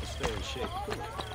to stay in shape.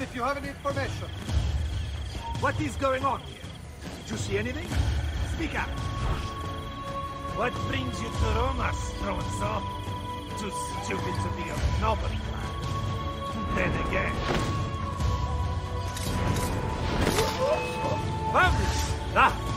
if you have any information. What is going on here? Did you see anything? Speak up. What brings you to Roma, Stronzo? Too stupid to be a nobody man. Then again. Vamos! Ah!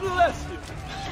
Bless you!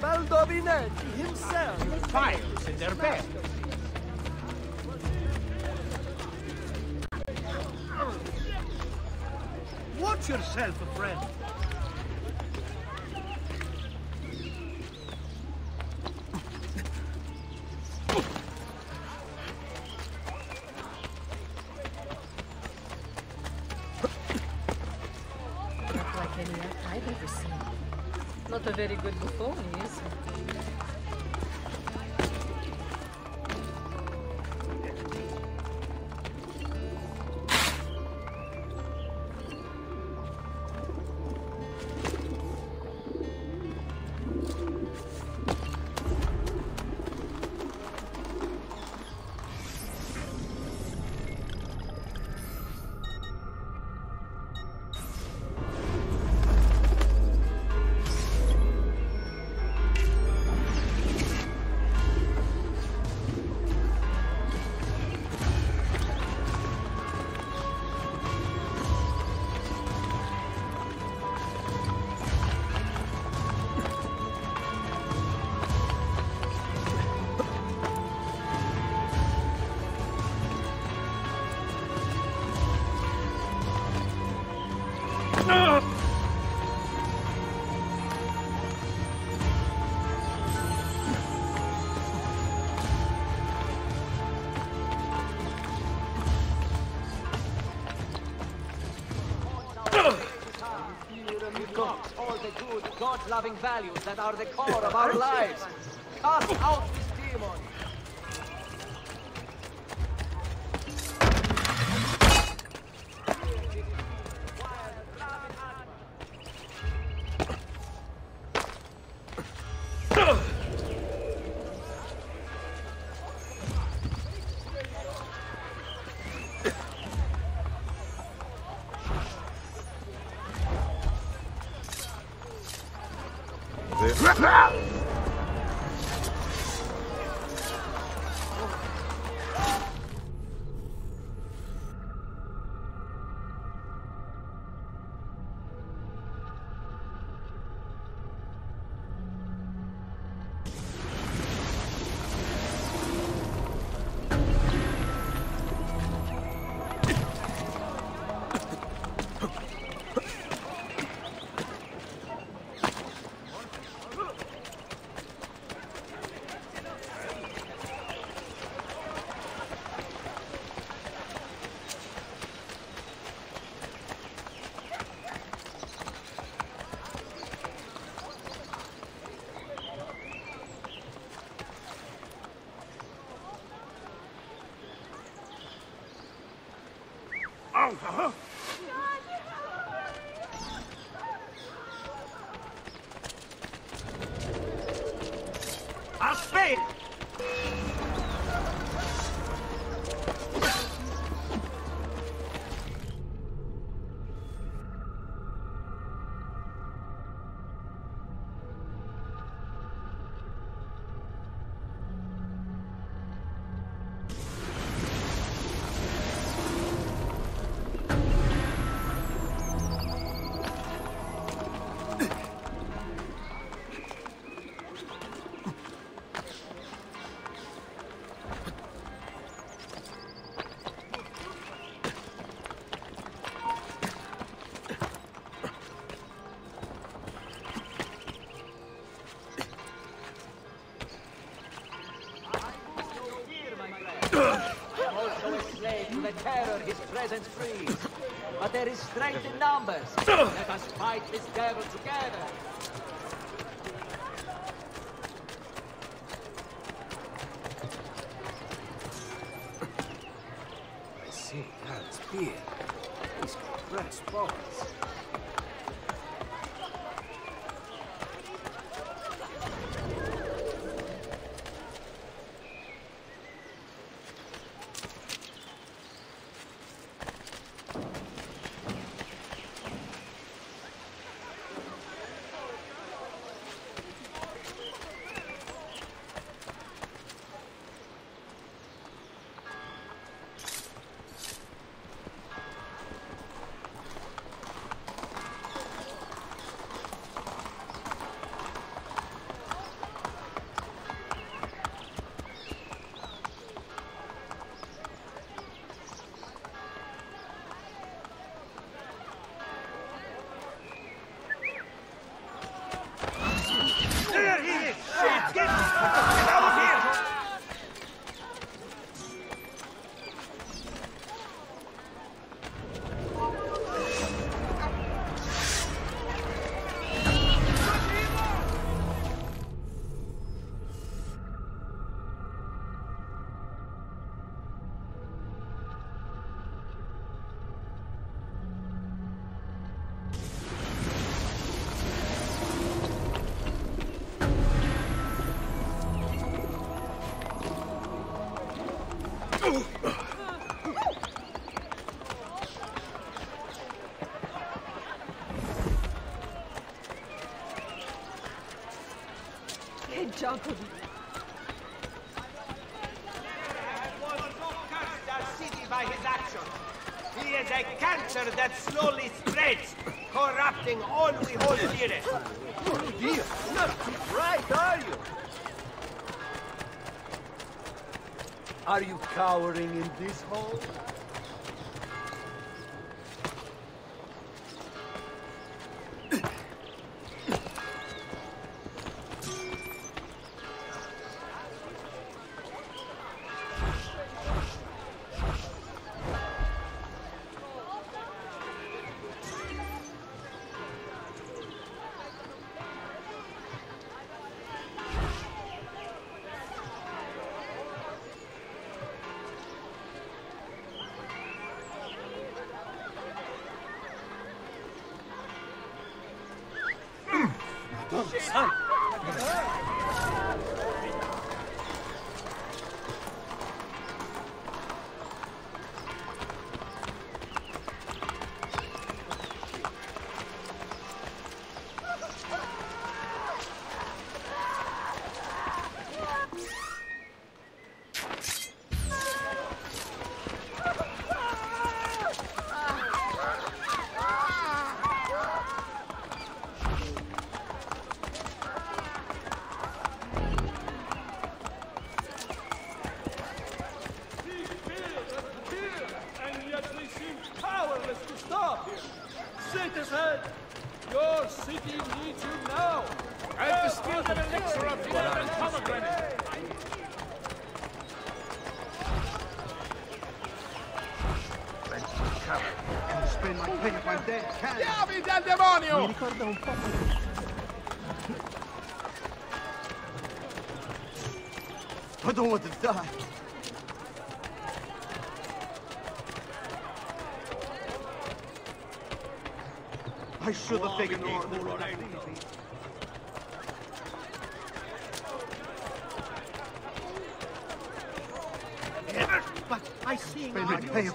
Baldovinetti himself. Fires in their bed. Watch yourself, friend. Not like any I've ever seen. Not a very good buffon, God-loving values that are the core of our lives. Aha. There is strength by his actions. He is a cancer that slowly spreads, corrupting all we hold dearest. Dear, not too bright, are you? Are you cowering in this hole? acorda um pouco. I don't want to die. I should have taken more of But I see. Spend it, pay.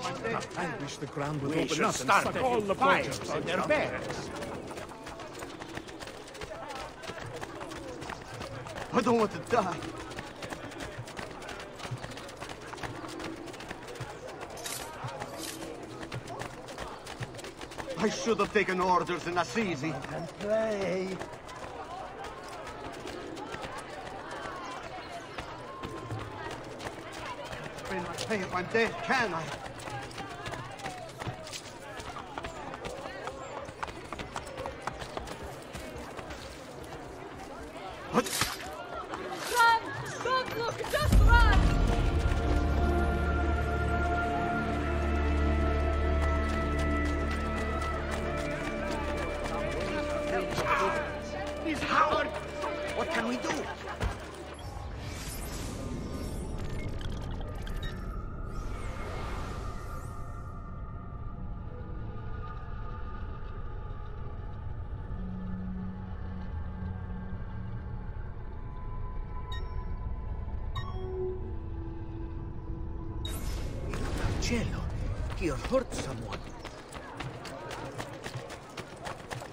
I wish the ground would we open up and suck all the fires in their beds. I don't want to die. I should have taken orders in Assisi. And play. Pay my pay if I'm dead, can I?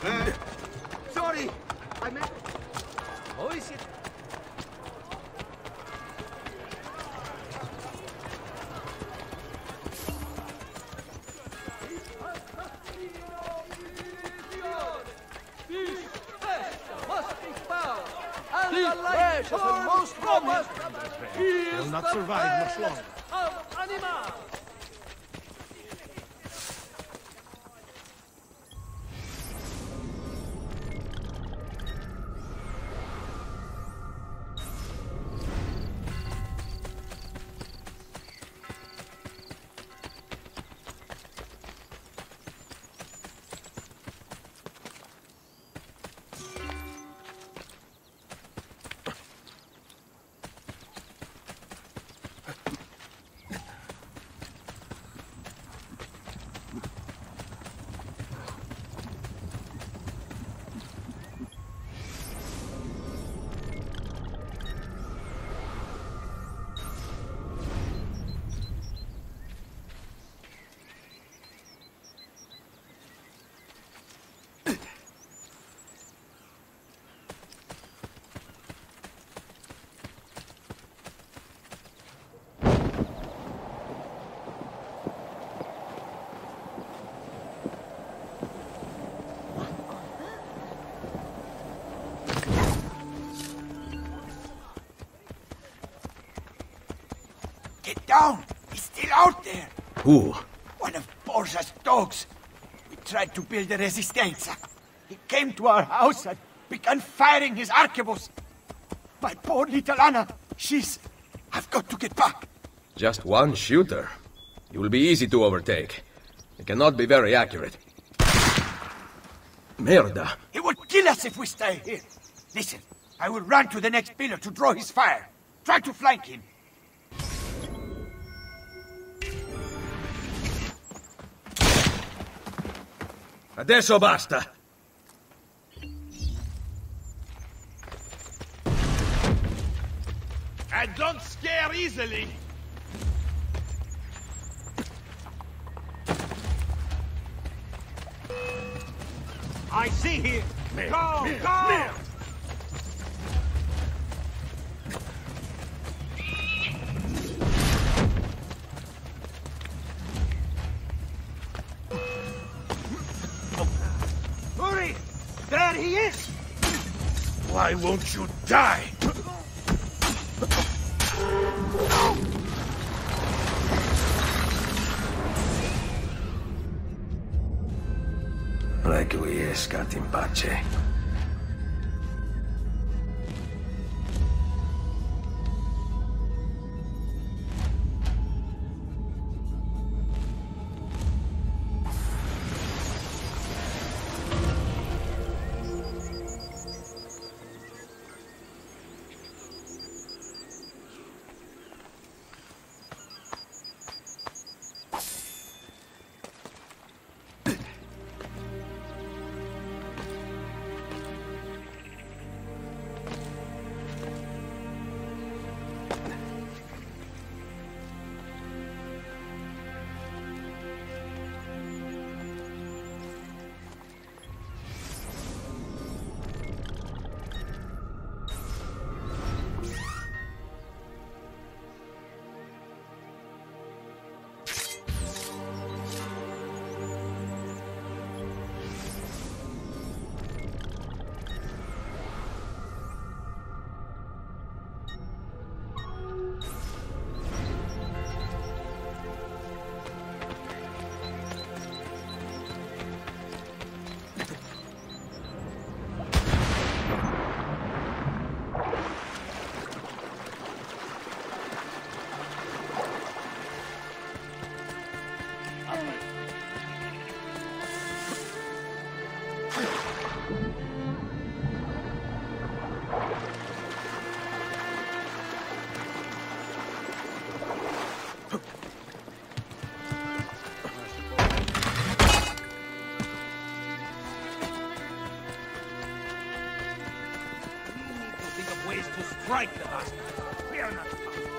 Uh, down! He's still out there! Who? One of Borgia's dogs. We tried to build a resistenza. He came to our house and began firing his arquebus. My poor little Anna, she's... I've got to get back. Just one shooter. It will be easy to overtake. It cannot be very accurate. Merda. He will kill us if we stay here. Listen, I will run to the next pillar to draw his fire. Try to flank him. Adesso basta. And don't scare easily. I see him. Go, go! Won't you die? Requiescat eh, in pace. Strike the bastard. Fear not.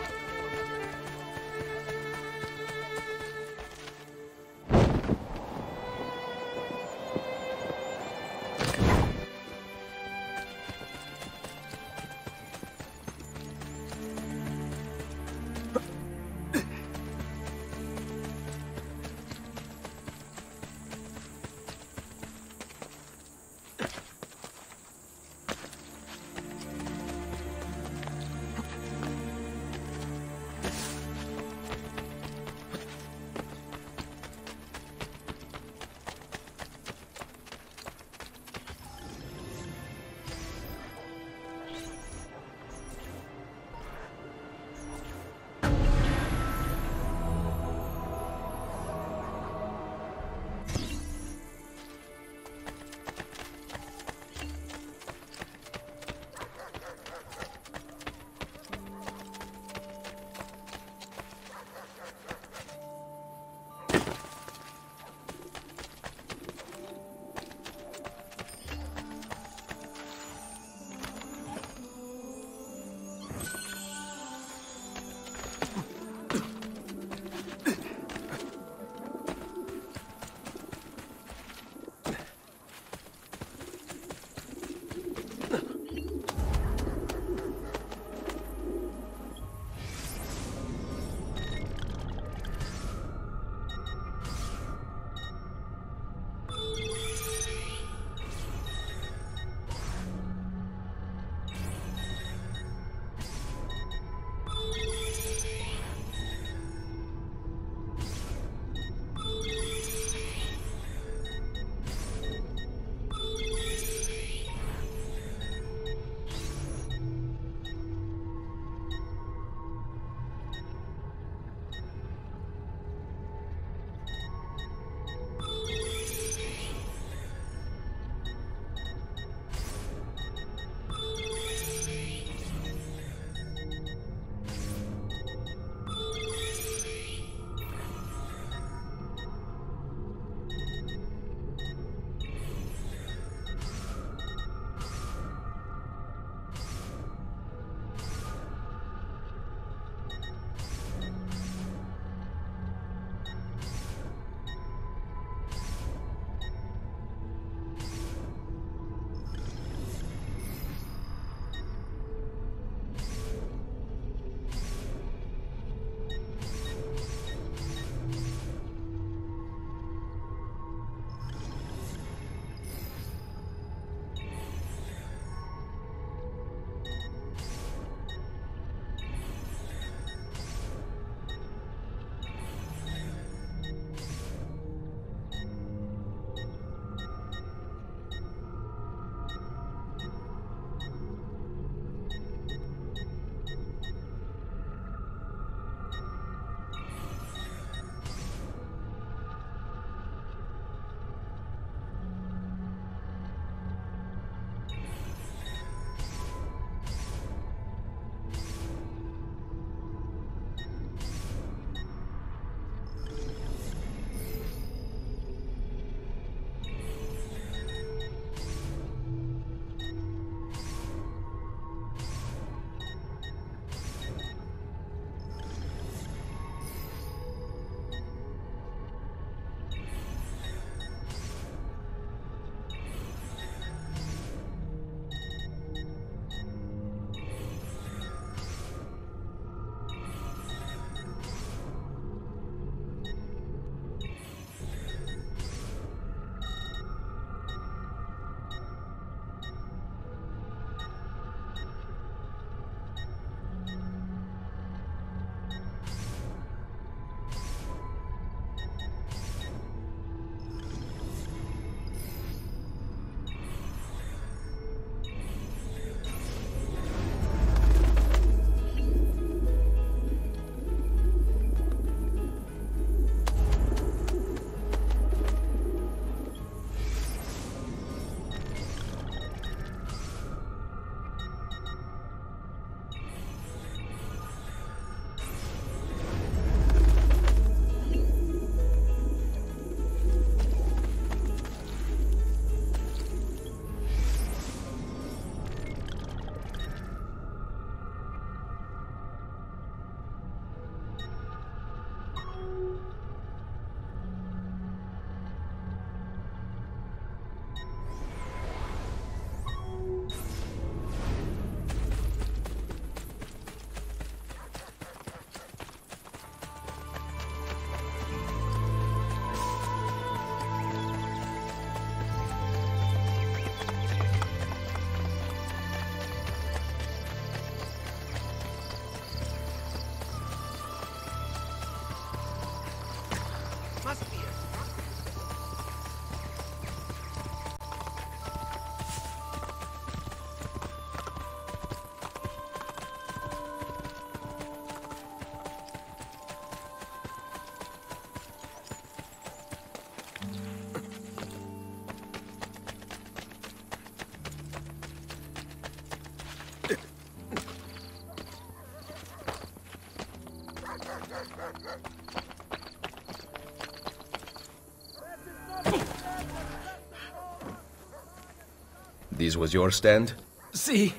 This was your stand? See,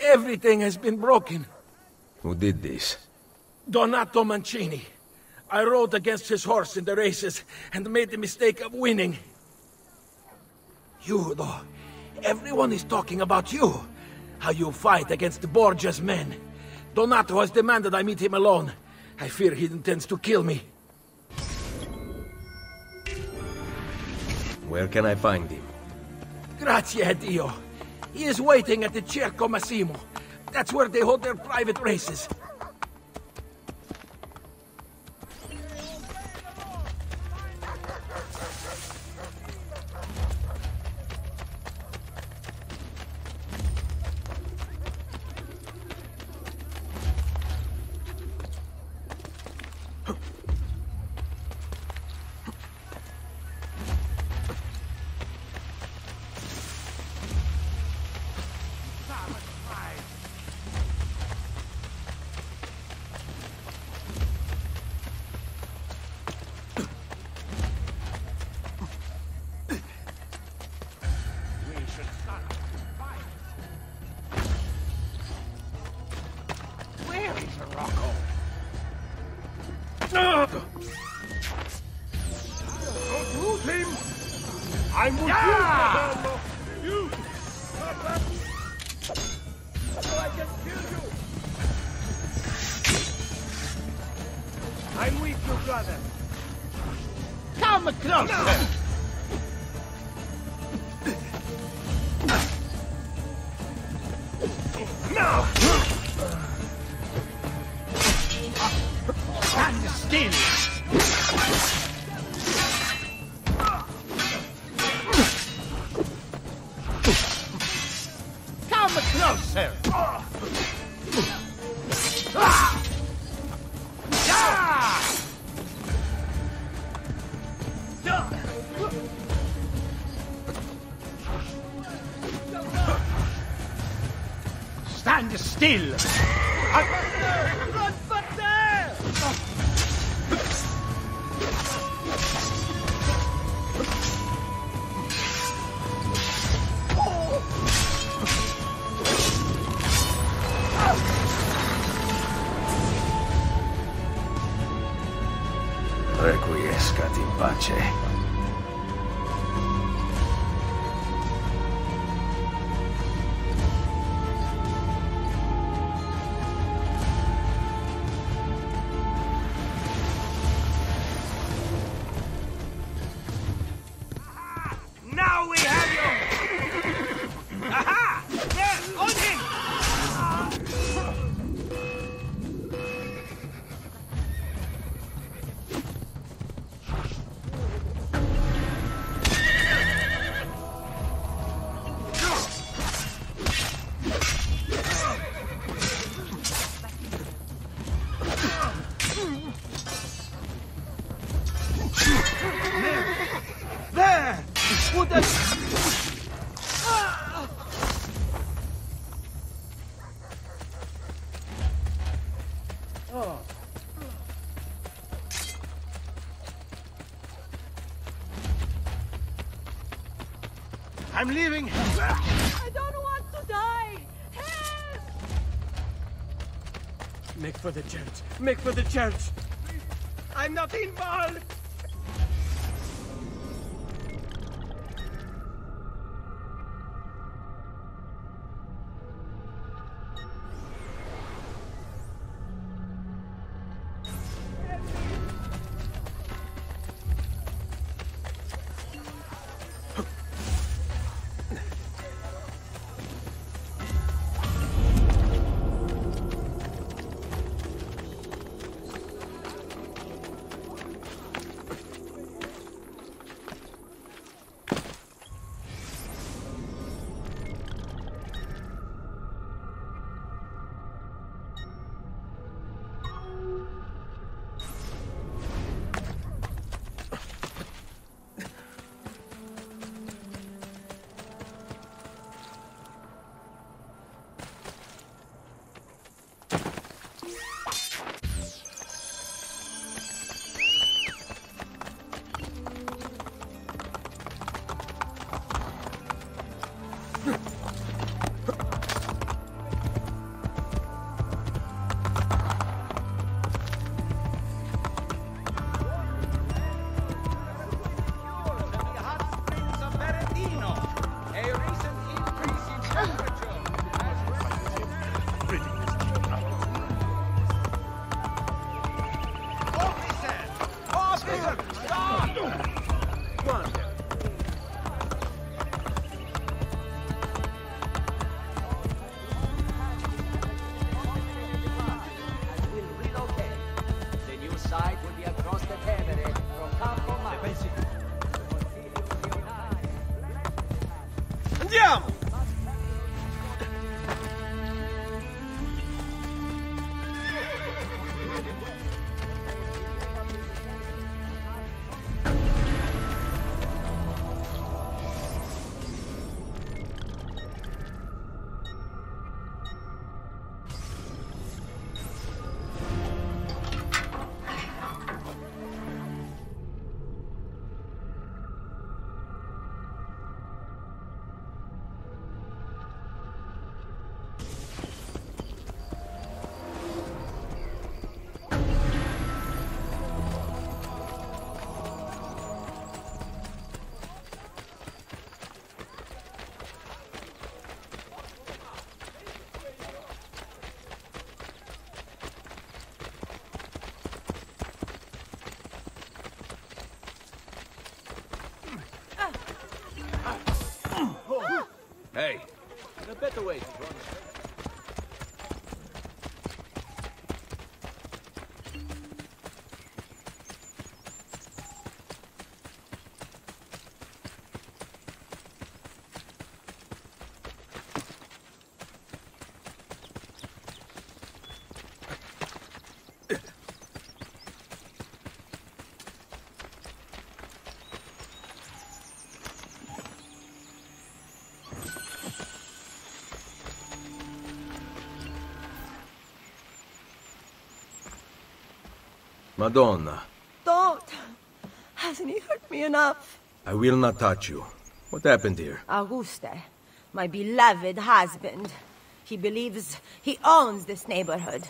everything has been broken. Who did this? Donato Mancini. I rode against his horse in the races and made the mistake of winning. You, though. Everyone is talking about you. How you fight against the Borgia's men. Donato has demanded I meet him alone. I fear he intends to kill me. Where can I find him? Grazie Dio. He is waiting at the Circo Massimo. That's where they hold their private races. Stand I'm leaving. I don't want to die! Help! Make for the church. Make for the church. I'm not involved. Madonna, Don't! Hasn't he hurt me enough? I will not touch you. What happened here? Auguste, my beloved husband. He believes he owns this neighborhood.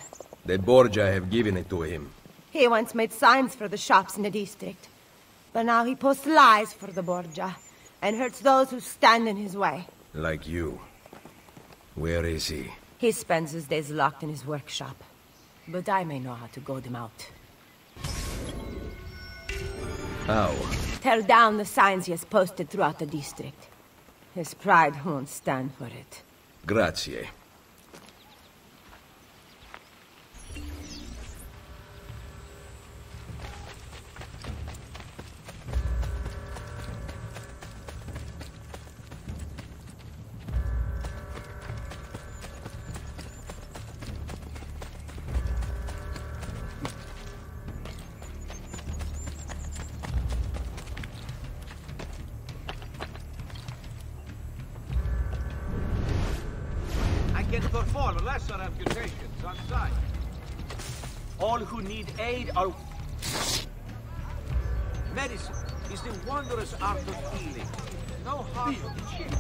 The Borgia have given it to him. He once made signs for the shops in the district. But now he posts lies for the Borgia and hurts those who stand in his way. Like you. Where is he? He spends his days locked in his workshop. But I may know how to goad him out. How? Tear down the signs he has posted throughout the district. His pride won't stand for it. Grazie. Amputations on. All who need aid are... Medicine is the wondrous art of healing. No harm to the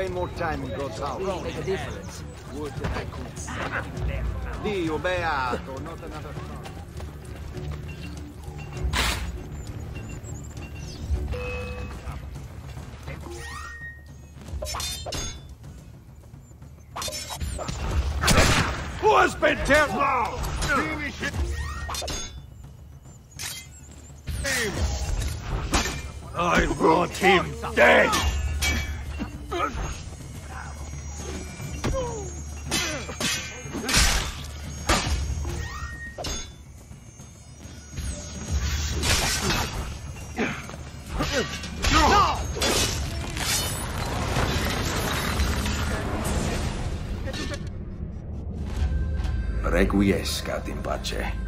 spend more time in God's house. Really make a difference. Would that I could. Dio beato, not another song. Who has been dead now? Finish it! I want him dead! Requiescat in pace. I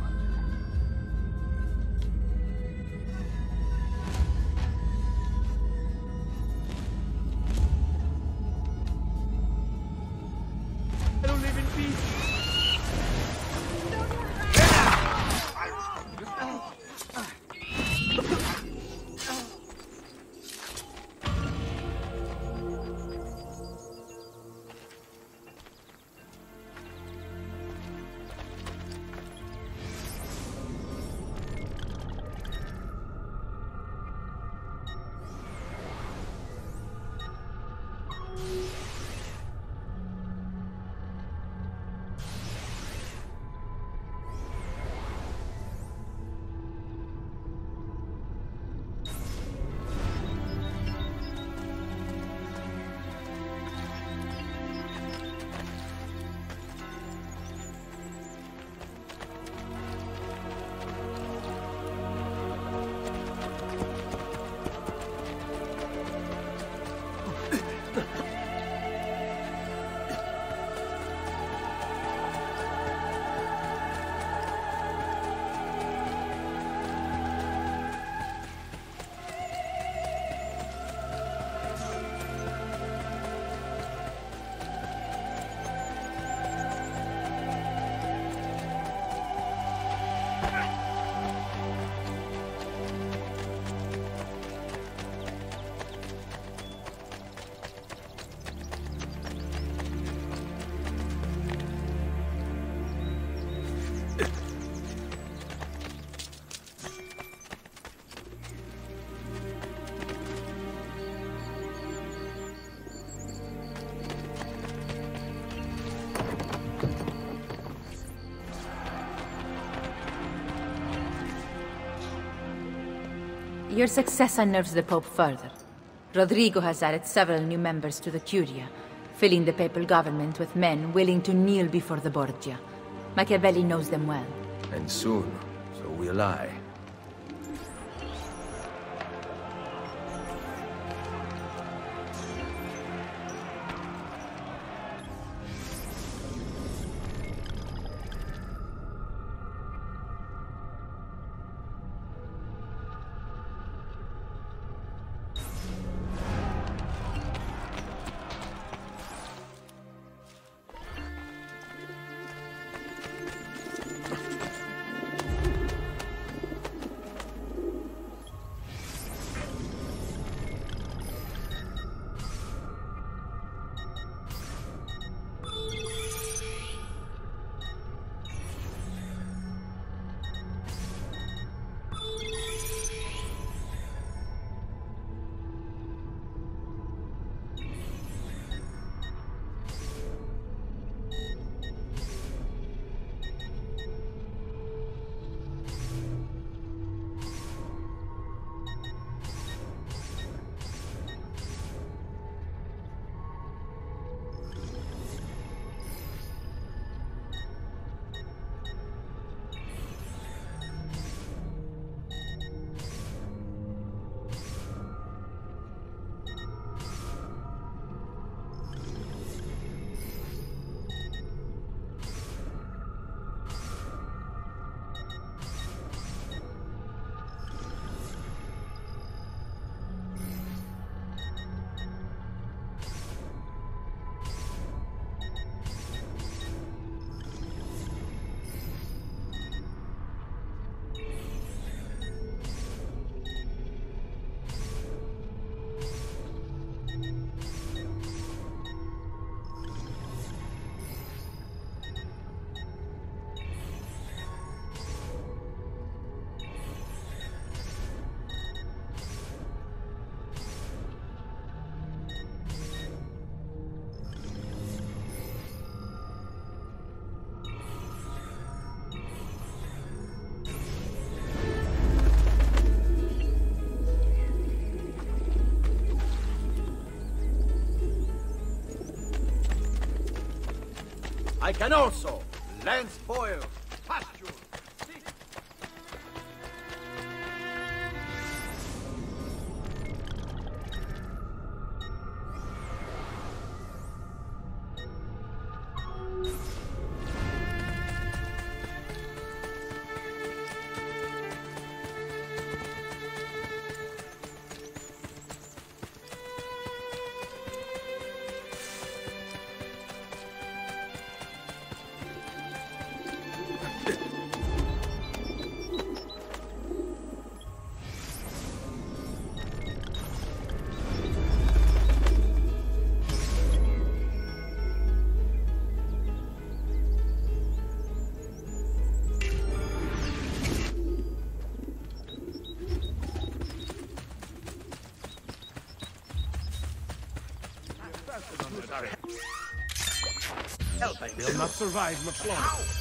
Your success unnerves the Pope further. Rodrigo has added several new members to the Curia, filling the papal government with men willing to kneel before the Borgia. Machiavelli knows them well. And soon, so will I. I can also land spoil, not survive much longer. I've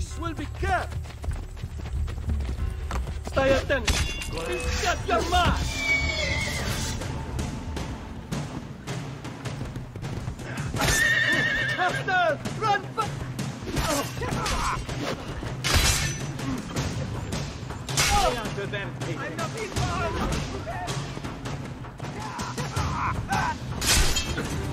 peace will be kept. Stay attentive. Shut your mouth. Faster! Run! fa- to them, people. How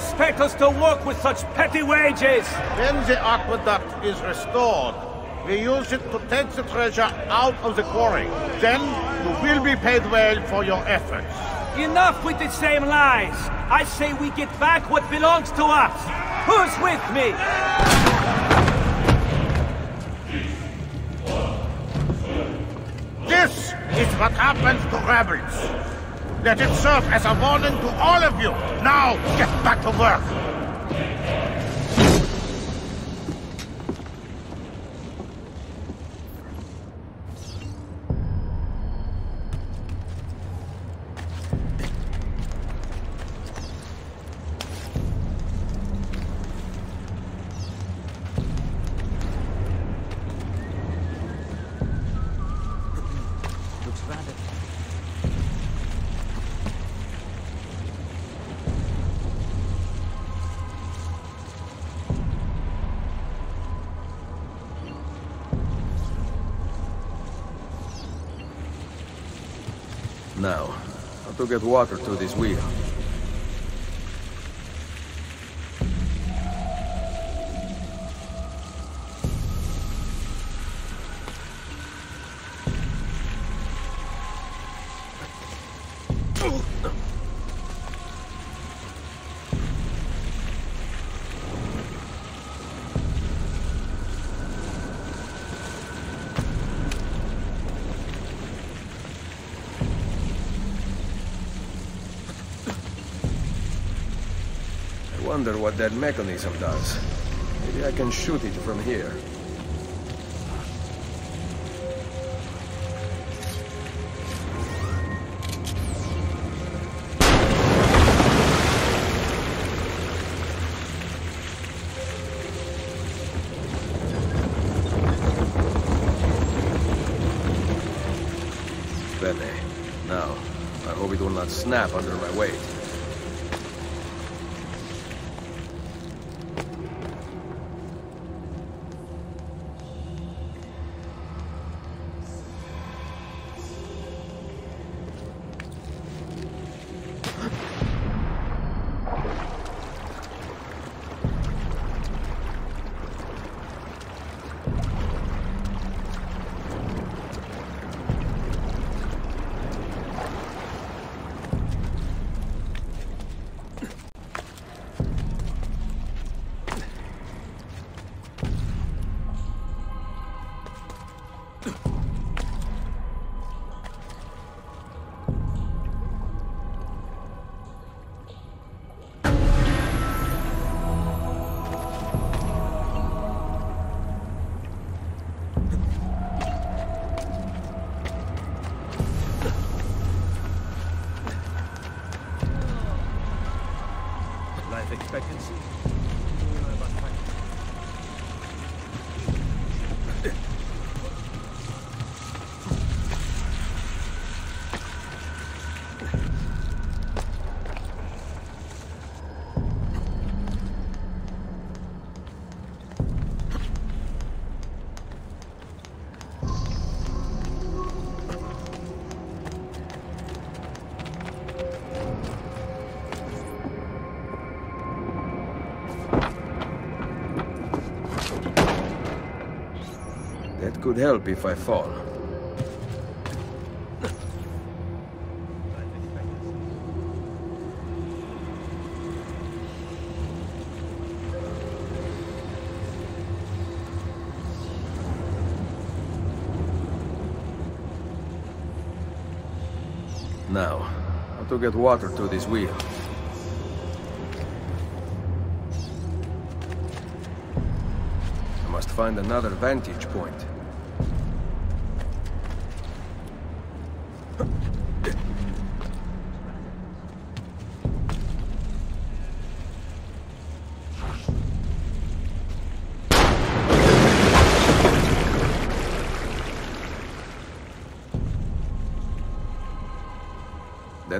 expect us to work with such petty wages? When the aqueduct is restored, we use it to take the treasure out of the quarry. Then you will be paid well for your efforts. Enough with the same lies! I say we get back what belongs to us! Who's with me? This is what happens to rebels. Let it serve as a warning to all of you. Now, get back to work. To get water to this wheel? Wonder what that mechanism does. Maybe I can shoot it from here. Bene. Now, I hope it will not snap under my weight. Could help if I fall. Now, how to get water to this wheel? I must find another vantage point.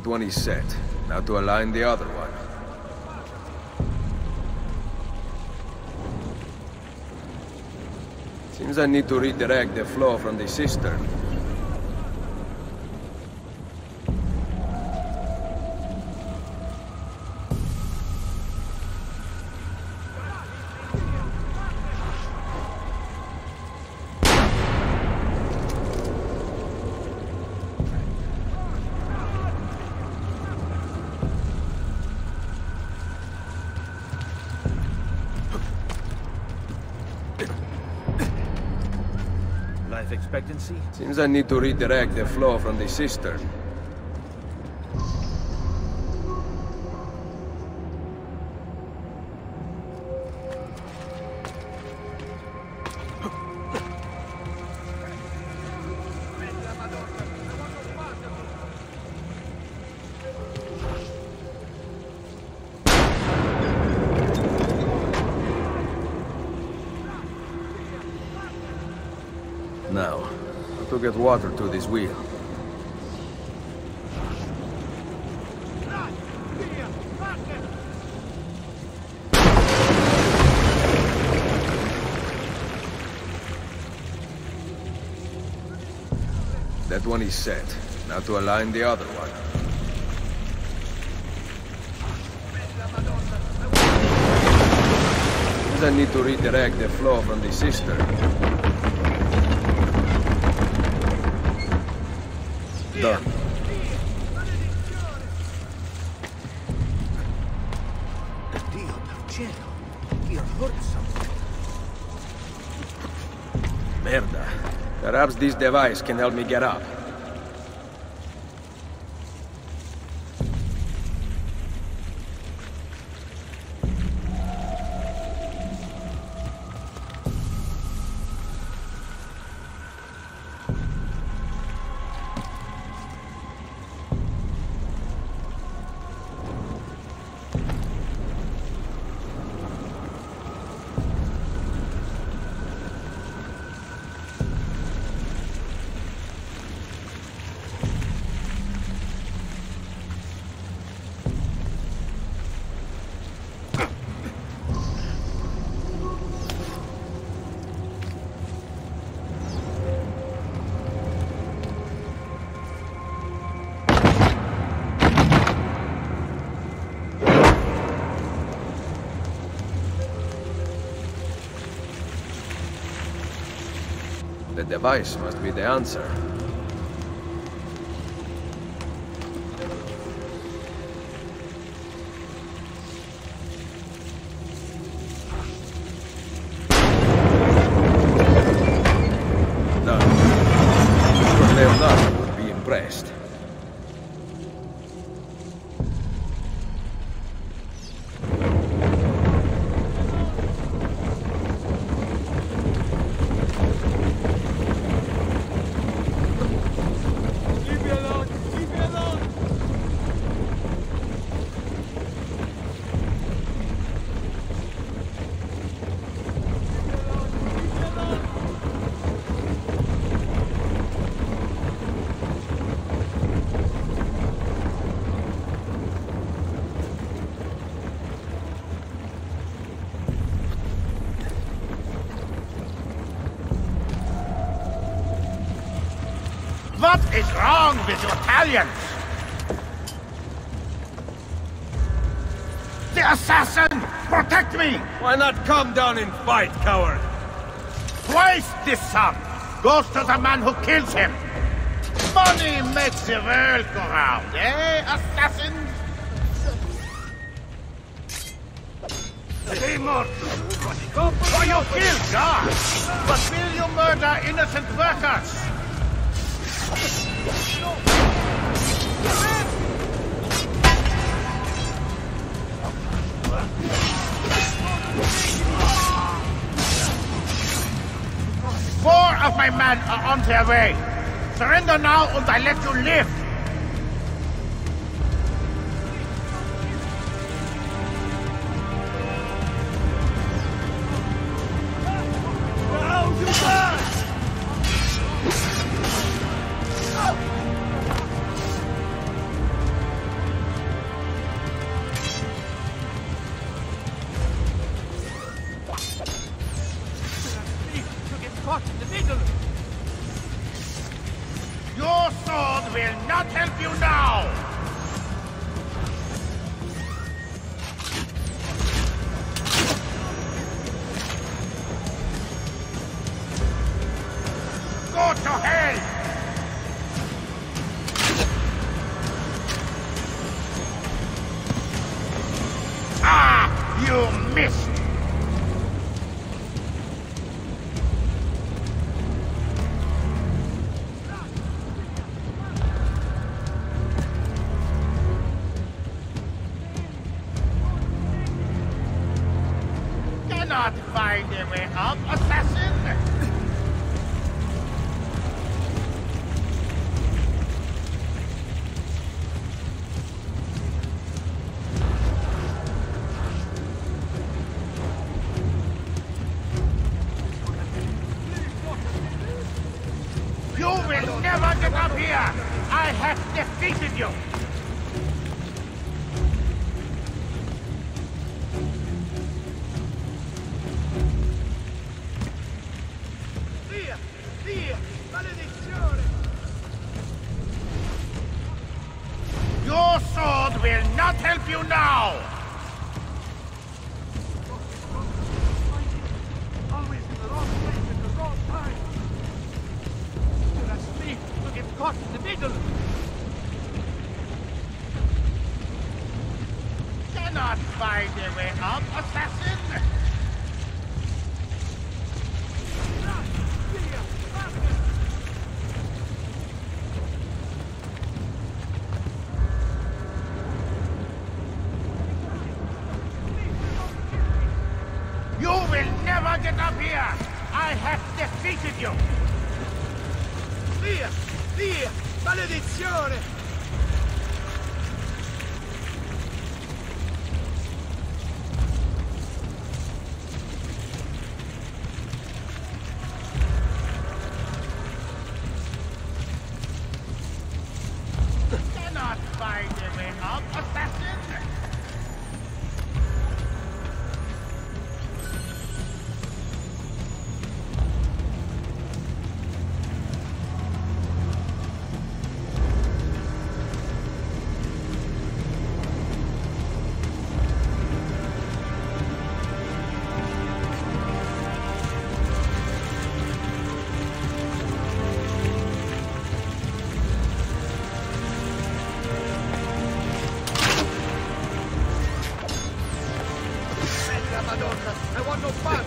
That one is set. Now to align the other one. Seems I need to redirect the flow from the cistern. Seems I need to redirect the flow from the cistern. Water to this wheel? That one is set. Now to align the other one. I need to redirect the flow from the cistern. Done. Merda. Perhaps this device can help me get up. Device must be the answer. I'm Leonardo would be impressed. Italians? The assassin! Protect me! Why not come down and fight, coward? Twice this sum goes to the man who kills him. Money makes the world go round, eh, assassins? Stay more. For you kill God! but will you murder innocent workers? My men are uh, on their way. Surrender now and I let you live. You missed! no fight.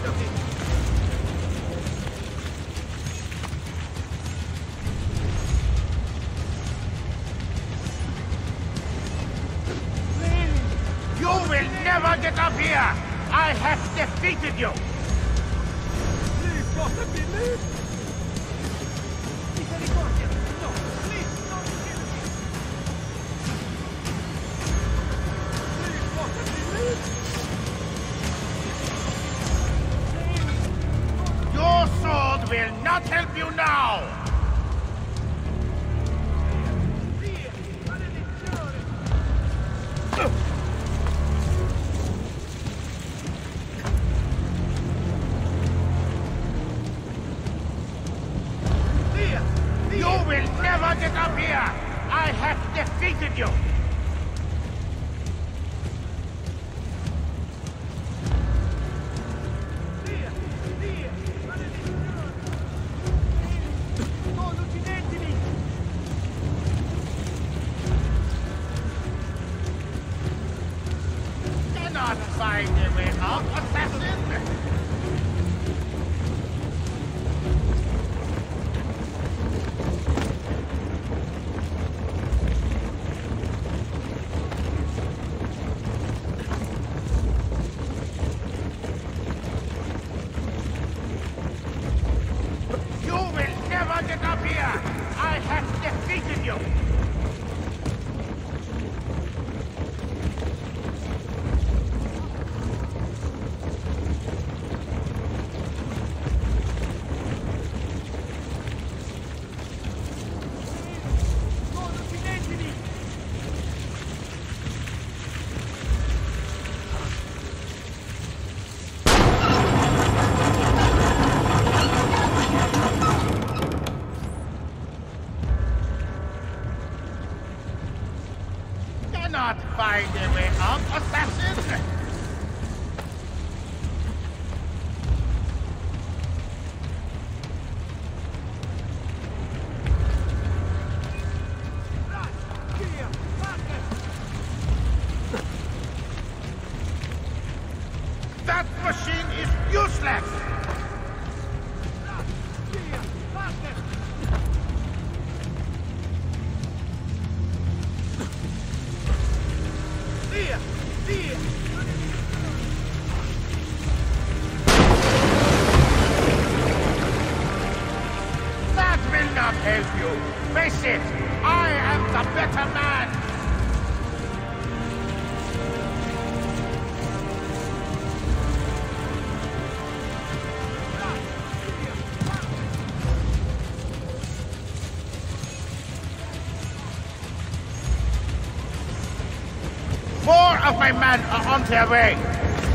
my men are uh, on their way.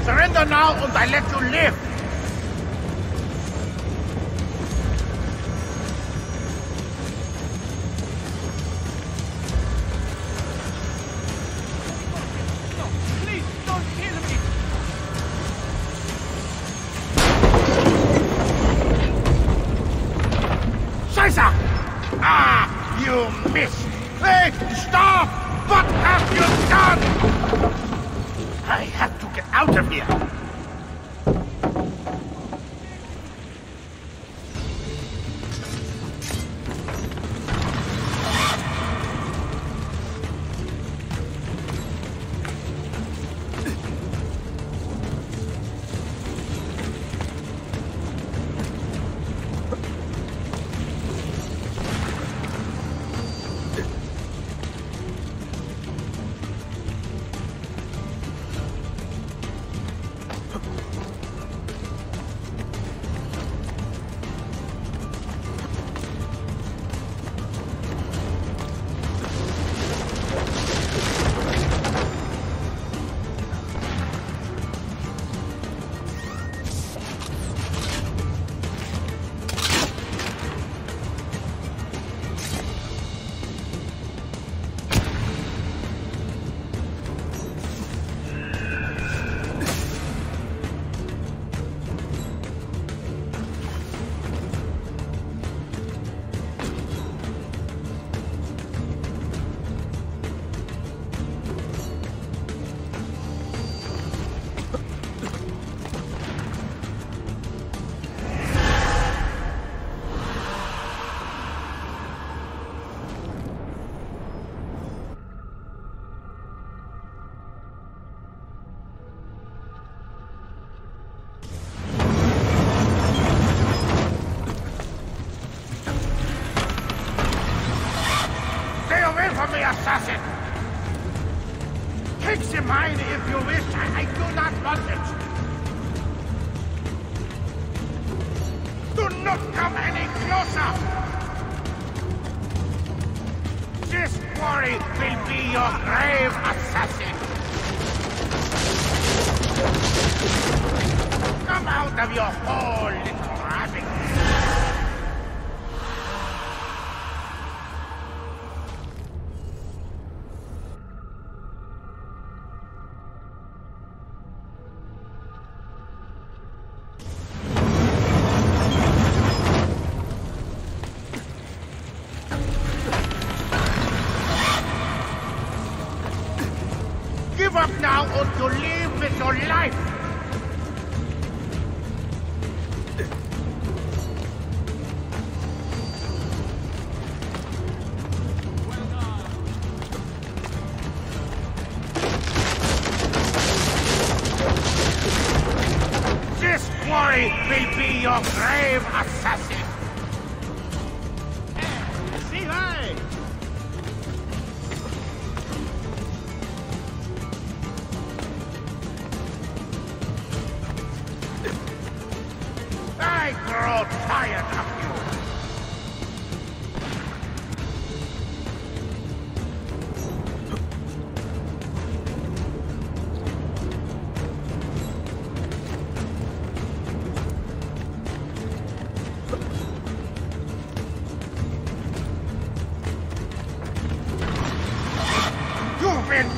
Surrender now and I let you live.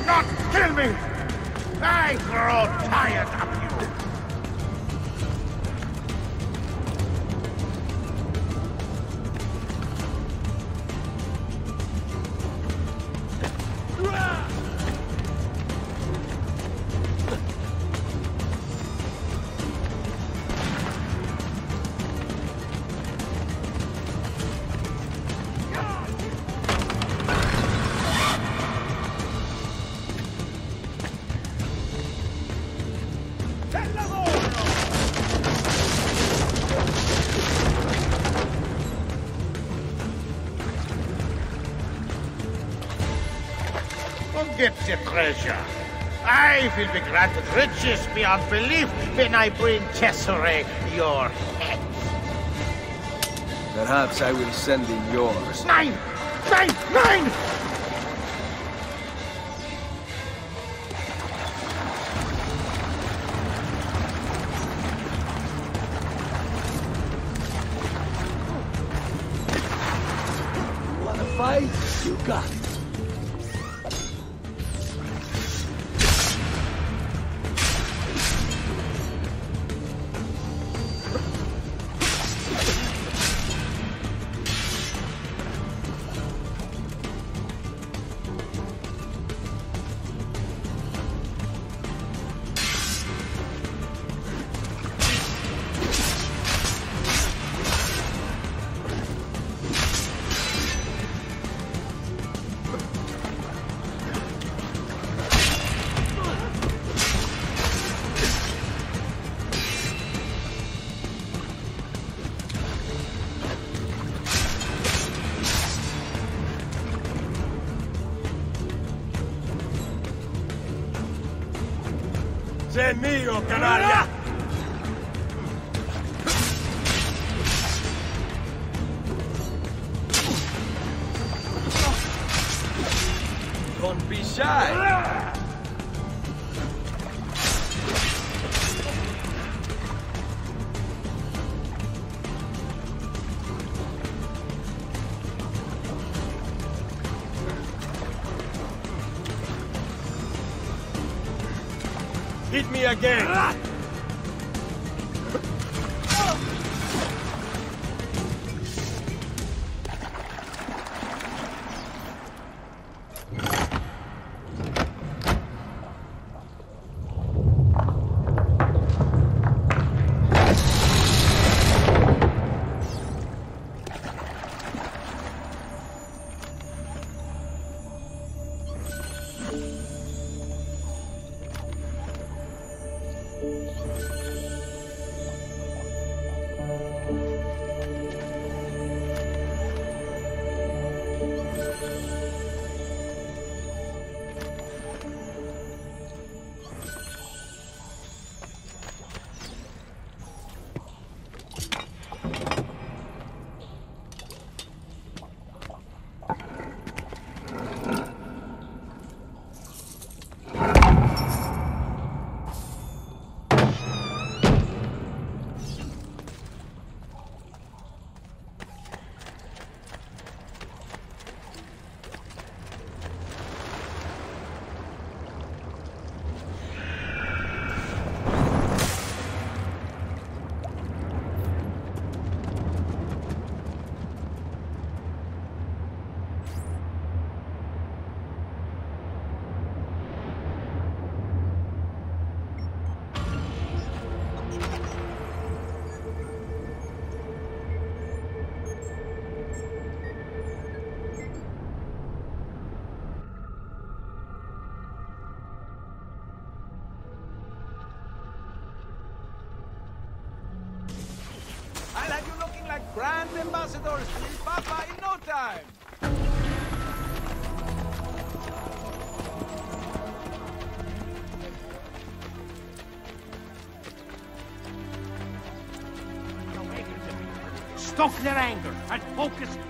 not kill me! I grow tired of you! wife will be granted riches beyond belief when I bring Cesare your head. Perhaps I will send in yours. Nine! Nine! Nine! canal. Hit me again! Focus.